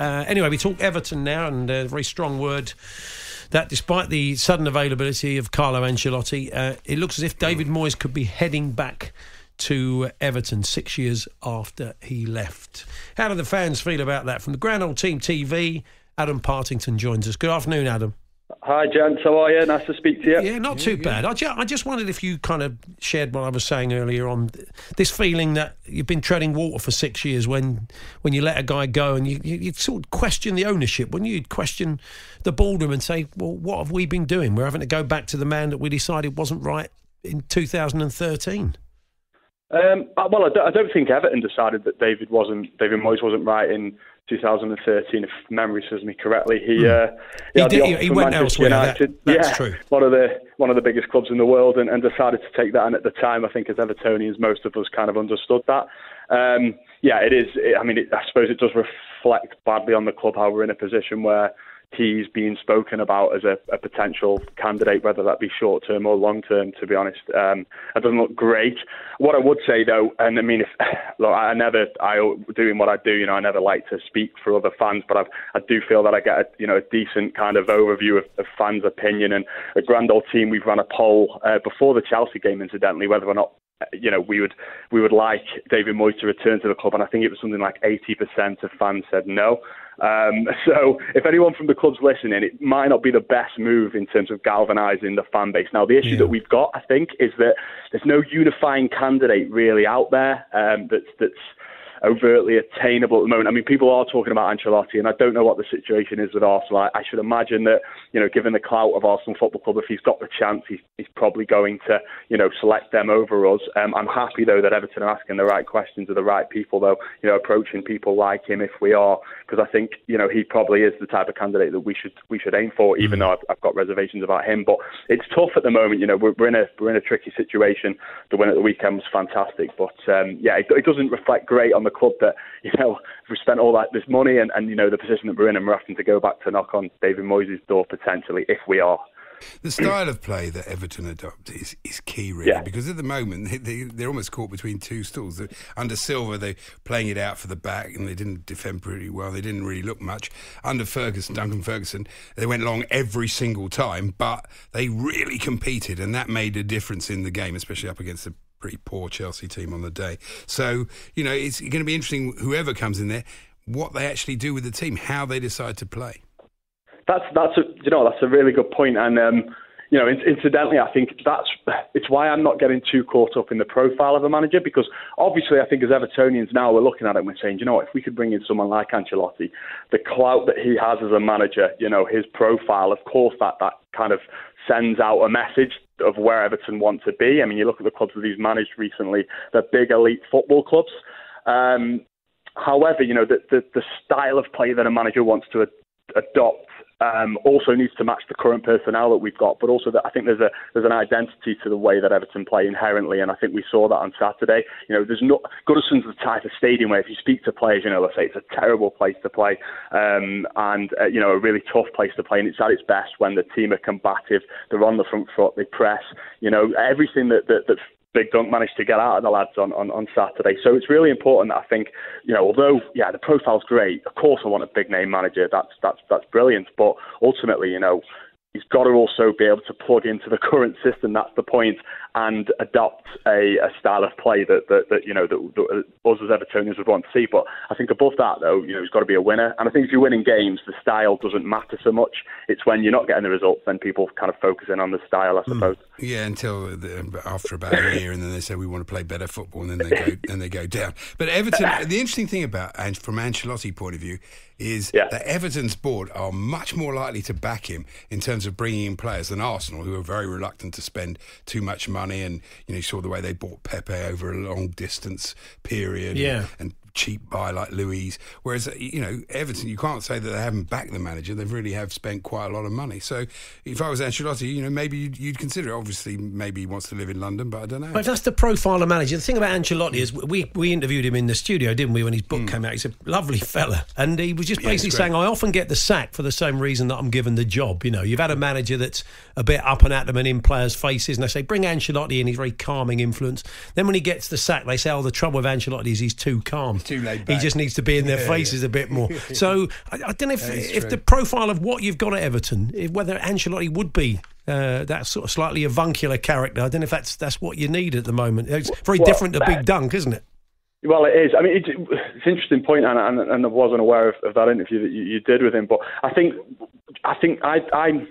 Uh, anyway, we talk Everton now, and a very strong word that despite the sudden availability of Carlo Ancelotti, uh, it looks as if David Moyes could be heading back to Everton six years after he left. How do the fans feel about that? From the Grand Old Team TV, Adam Partington joins us. Good afternoon, Adam. Hi, gents. How are you? Nice to speak to you. Yeah, not too bad. I, ju- I just wondered if you kind of shared what I was saying earlier on this feeling that you've been treading water for six years when when you let a guy go and you, you, you sort of question the ownership. When you question the boardroom and say, well, what have we been doing? We're having to go back to the man that we decided wasn't right in 2013. Um, well, I don't, I don't think Everton decided that David wasn't David Moyes wasn't right in 2013, if memory serves me correctly. He mm. uh, he, he, did, he went Manchester elsewhere. United. That, that's yeah, true. One of the one of the biggest clubs in the world, and, and decided to take that. And at the time, I think as Evertonians, most of us kind of understood that. Um, yeah, it is. It, I mean, it, I suppose it does reflect badly on the club how we're in a position where he's being spoken about as a, a potential candidate, whether that be short term or long term. To be honest, um, it doesn't look great. What I would say though, and I mean, if look, I never, I doing what I do, you know, I never like to speak for other fans, but I've, I do feel that I get a, you know, a decent kind of overview of, of fans' opinion. And a grand old team, we've run a poll uh, before the Chelsea game, incidentally, whether or not you know, we would we would like David Moyes to return to the club, and I think it was something like 80% of fans said no. Um, so if anyone from the club's listening, it might not be the best move in terms of galvanising the fan base. Now, the issue yeah. that we've got, I think, is that there's no unifying candidate really out there um, that's that's overtly attainable at the moment. I mean, people are talking about Ancelotti, and I don't know what the situation is with Arsenal. I, I should imagine that, you know, given the clout of Arsenal Football Club, if he's got the chance, he's, he's probably going to, you know, select them over us. Um, I'm happy, though, that Everton are asking the right questions of the right people, though, you know, approaching people like him if we are, because I think, you know, he probably is the type of candidate that we should we should aim for, even mm. though I've, I've got reservations about him. But it's tough at the moment. You know, we're, we're in a we're in a tricky situation. The win at the weekend was fantastic, but um, yeah, it, it doesn't reflect great on the club that you know we spent all that this money and, and you know the position that we're in, and we're having to go back to knock on David Moyes' door potentially if we are. The style of play that Everton adopt is, is key, really, yeah. because at the moment they, they, are almost caught between two stools. Under Silva, they're playing it out for the back, and they didn't defend pretty well. They didn't really look much. Under Ferguson, Duncan Ferguson, they went long every single time, but they really competed, and that made a difference in the game, especially up against the pretty poor Chelsea team on the day. So, you know, it's going to be interesting, whoever comes in there, what they actually do with the team, how they decide to play. That's, that's a, you know, that's a really good point. And, um, you know, incidentally, I think that's it's why I'm not getting too caught up in the profile of a manager because obviously I think as Evertonians now we're looking at it and we're saying, you know if we could bring in someone like Ancelotti, the clout that he has as a manager, you know, his profile, of course, that that kind of sends out a message of where Everton want to be. I mean, you look at the clubs that he's managed recently; they're big elite football clubs. Um, however, you know the, the, the style of play that a manager wants to ad- adopt um, also needs to match the current personnel that we've got, but also that I think there's a there's an identity to the way that Everton play inherently, and I think we saw that on Saturday. You know, there's not Goodison's the type of stadium where if you speak to players, you know, let's say it's a terrible place to play, um, and uh, you know, a really tough place to play, and it's at its best when the team are combative, they're on the front foot, they press, you know, everything that that, that Big Dunk managed to get out of the lads on, on, on Saturday. So it's really important that I think, you know, although yeah, the profile's great. Of course, I want a big name manager. That's that's that's brilliant. But ultimately, you know, he's got to also be able to plug into the current system. That's the point, and adopt a, a style of play that, that, that you know that, that us as Evertonians would want to see. But I think above that, though, you know, he's got to be a winner. And I think if you're winning games, the style doesn't matter so much. It's when you're not getting the results, then people kind of focus in on the style, I hmm. suppose. Mm. Yeah, until the, after about a year, and then they say we want to play better football, and then they go and they go down. But Everton, the interesting thing about and from Ancelotti point of view is yeah. that Everton's board are much more likely to back him in terms of bringing in players than Arsenal, who are very reluctant to spend too much money. And you know, you saw the way they bought Pepe over a long distance period, yeah. and, and cheap buy like Luiz. Whereas, you know, Everton, you can't say that they haven't backed the manager. They really have spent quite a lot of money. So if I was Ancelotti, you know, maybe you'd, you'd consider it. Obviously, maybe he wants to live in London, but I don't know. But that's the profile of manager. The thing about Ancelotti is we, we interviewed him in the studio, didn't we, when his book mm. came out? He's a lovely fella. And he was just basically yeah, saying, I often get the sack for the same reason that I'm given the job. You know, you've had a manager that's a bit up and at them and in players' faces, and they say, bring Ancelotti in, he's very calming influence. Then when he gets the sack, they say, oh, the trouble with Ancelotti is he's too calm. Too laid He just needs to be in their Yeah, faces yeah. a bit more. So I, I don't know if, if true. the profile of what you've got at Everton, if, whether Ancelotti would be uh, that sort of slightly avuncular character. I don't know if that's that's what you need at the moment. It's very Well, different to Big Dunk, isn't it? Well, it is. I mean, it's, it's an interesting point, and, and, and I wasn't aware of, of that interview that you, you did with him. But I think, I think I, I'm,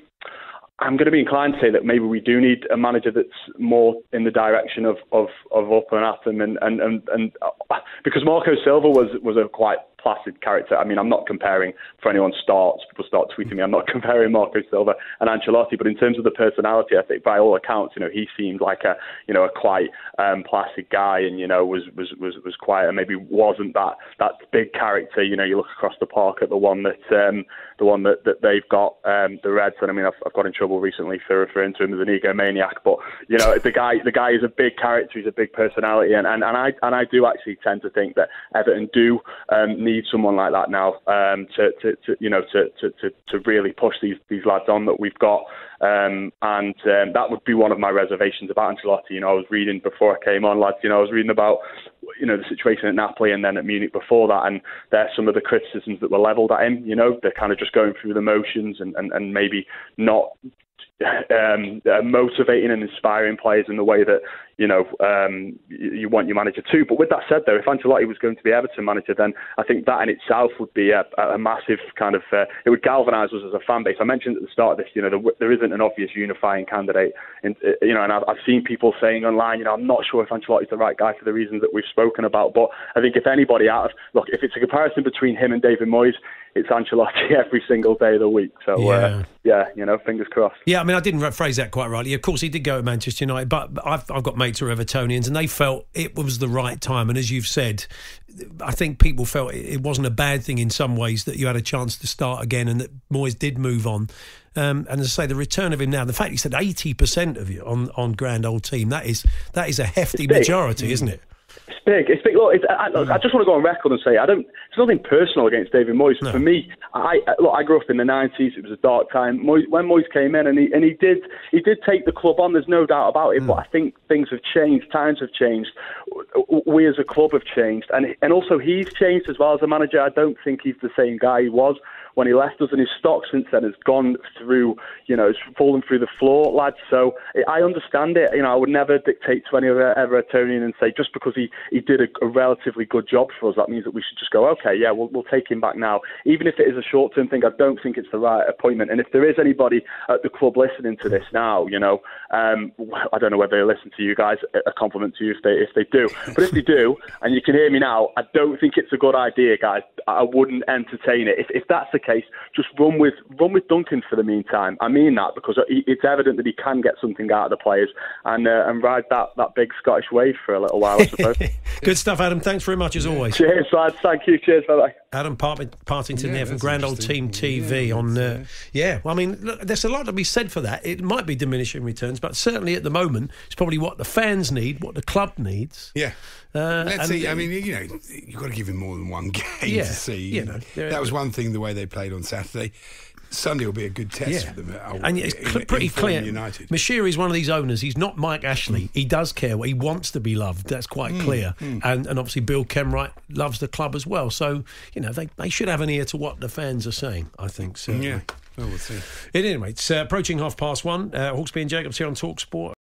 I'm going to be inclined to say that maybe we do need a manager that's more in the direction of of, of up and at them, and and and, and uh, because Marco Silva was was a quite placid character. I mean, I'm not comparing for anyone starts people start tweeting me. I'm not comparing Marco Silva and Ancelotti, but in terms of the personality, I think by all accounts, you know, he seemed like a you know a quite um, placid guy, and you know was was was was quiet, and maybe wasn't that that big character. You know, you look across the park at the one that um, the one that, that they've got, um, the Reds, and I mean, I've, I've got in trouble recently for referring to him as an egomaniac, but you know, the guy the guy is a big character, he's a big personality, and, and, and I and I do actually tend to think that Everton do um, need someone like that now um, to, to, to you know to, to, to, really push these these lads on that we've got. Um, and um, that would be one of my reservations about Ancelotti. You know, I was reading before I came on, lads. You know, I was reading about you know the situation at Napoli and then at Munich before that, and there's some of the criticisms that were levelled at him. You know, they're kind of just going through the motions and, and, and maybe not um, motivating and inspiring players in the way that you know um, you, want your manager too. But with that said, though, if Ancelotti was going to be Everton manager, then I think that in itself would be a, a massive kind of uh, it would galvanise us as a fan base. I mentioned at the start of this, you know, there, there isn't an obvious unifying candidate, in, uh, you know, and I've, I've seen people saying online, you know, I'm not sure if Ancelotti's the right guy for the reasons that we've spoken about. But I think if anybody out of look, if it's a comparison between him and David Moyes, it's Ancelotti every single day of the week. So Yeah. uh, yeah, you know, fingers crossed. Yeah, I mean, I didn't phrase that quite rightly. Of course, he did go to Manchester United, but I've, I've got mates are Evertonians, and they felt it was the right time. And as you've said, I think people felt it wasn't a bad thing in some ways that you had a chance to start again, and that Moyes did move on. Um, and as I say, the return of him now, the fact he said eighty percent of you on on grand old team, that is that is a hefty majority, isn't it? It's big. It's big. Look, it's, I, look, I hmm. just want to go on record and say I don't. It's nothing personal against David Moyes. No. For me, I look. I grew up in the nineties. It was a dark time. Moyes, when Moyes came in, and he and he did he did take the club on. There's no doubt about it. But hmm. I think things have changed. Times have changed. We as a club have changed, and and also he's changed as well as a manager. I don't think he's the same guy he was when he left us, and his stock since then has gone through, you know, it's fallen through the floor, lads. So I understand it. You know, I would never dictate to any other Evertonian and say just because he, he did a, a relatively good job for us, that means that we should just go, okay, yeah, we'll, we'll take him back now. Even if it is a short term thing, I don't think it's the right appointment. And if there is anybody at the club listening to this now, you know, um, I don't know whether they listen to you guys. A compliment to you if they if they do. But if they do, and you can hear me now, I don't think it's a good idea, guys. I wouldn't entertain it. If, if that's the case, just run with run with Duncan for the meantime. I mean that because it's evident that he can get something out of the players and uh, and ride that, that big Scottish wave for a little while, I suppose. Good stuff, Adam. Thanks very much as always. Cheers, lads. Thank you. Cheers. Bye bye. Adam Partington Yeah, there from Grand Old Team. TV Yeah, on. Uh, uh, yeah, well, I mean, look, there's a lot to be said for that. It might be diminishing returns, but certainly at the moment, it's probably what the fans need, what the club needs. Yeah. Uh, Let's see. I mean, you know, you've got to give him more than one game Yeah, to see. you know, that was one thing the way they played on Saturday. Sunday will be a good test Yeah. for them. at- And it's cl- in pretty Fulham clear. United. is one of these owners. He's not Mike Ashley. He does care. He wants to be loved. That's quite Mm, clear. And and obviously Bill Kenwright loves the club as well. So you know they, they should have an ear to what the fans are saying. I think. Certainly. Yeah. Well, we'll see. Anyway, it's uh, approaching half past one. Uh, Hawksby and Jacobs here on talkSPORT.